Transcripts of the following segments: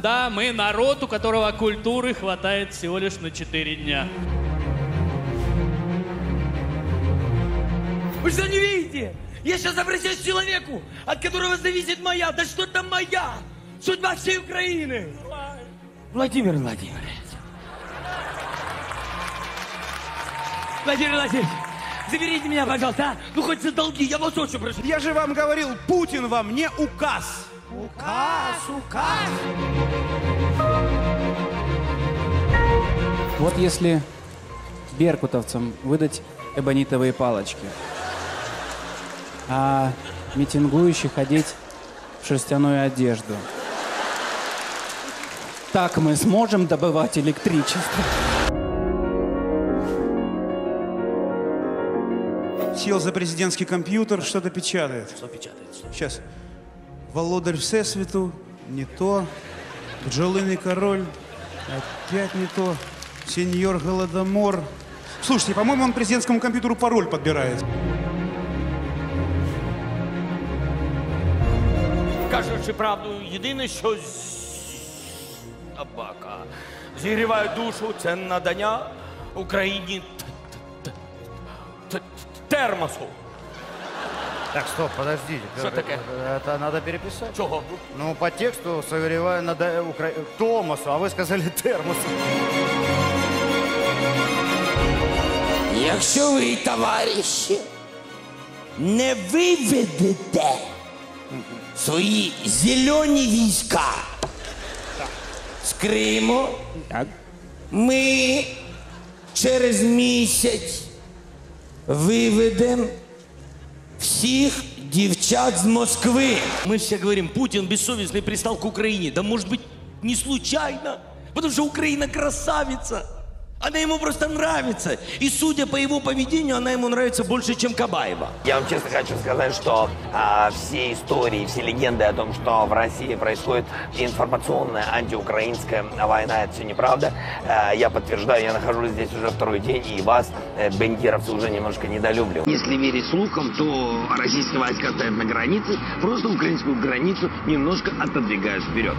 да, мы народ, у которого культуры хватает всего лишь на 4 дня. Вы что не видите? Я сейчас обращаюсь к человеку, от которого зависит моя, да что там моя, судьба всей Украины. Владимир Владимирович. Владимир Владимирович, заберите меня, пожалуйста, а? Ну хоть за долги, я вас очень прошу. Я же вам говорил, Путин вам не указ. Указ, указ. Вот если беркутовцам выдать эбонитовые палочки, а митингующих одеть в шерстяную одежду. Так мы сможем добывать электричество. Сел за президентский компьютер, что-то печатает. Что печатает? Сейчас. Володарь Всесвіту, не то. Бджолиный король, опять не то. Сеньор Голодомор. Слушайте, по-моему, он президентскому компьютеру пароль подбирает. Кажучи правду, єдине, що з- собака зігріває душу, це надання Україні т- т- т- т- термосу. Так, стоп, подождите. Что такое? Это надо переписать. Чого? Ну, по тексту согреваю надо Укра... Томасу, а вы сказали термосу. Якщо ви, товариші, не виведете свої зелені війська з Криму, ми через місяць виведемо всіх дівчат з Москви. Мы все говорим, Путин бессовестный пристал к Украине. Да может быть, не случайно. Потому что Украина красавица. Она ему просто нравится. И судя по его поведению, она ему нравится больше, чем Кабаева. Я вам честно хочу сказать, что а, все истории, все легенды о том, что в России происходит информационная антиукраинская война, это все неправда. А, я подтверждаю, я нахожусь здесь уже второй день, и вас, э, бендеровцы, уже немножко недолюбливаю. Если верить слухам, то российские войска стоят на границе, просто украинскую границу немножко отодвигаешь вперед.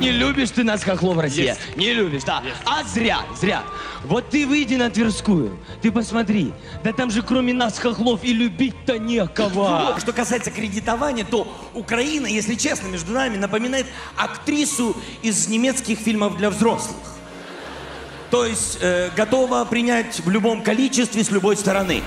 Не любишь ты нас, хохлов, Россия? Не любишь, да. А зря, зря. Вот ты выйди на Тверскую, ты посмотри. Да там же кроме нас, хохлов, и любить-то некого. Что касается кредитования, то Украина, если честно, между нами, напоминает актрису из немецких фильмов для взрослых. То есть э, готова принять в любом количестве с любой стороны.